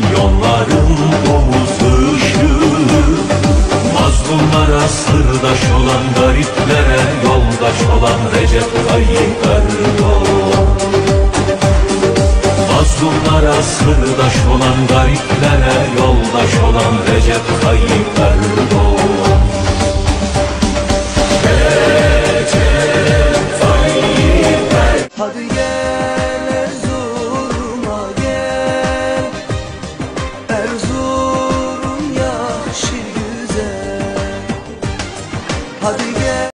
milyonların omuz Mazlumlara sırdaş olan gariplere yoldaş olan Recep Tayyip Erdoğan. Mazlumlara sırdaş olan gariplere yoldaş olan Recep Tayyip Erdoğan. Recep Tayyip Erdoğan. Hadi gel. Hadi gel.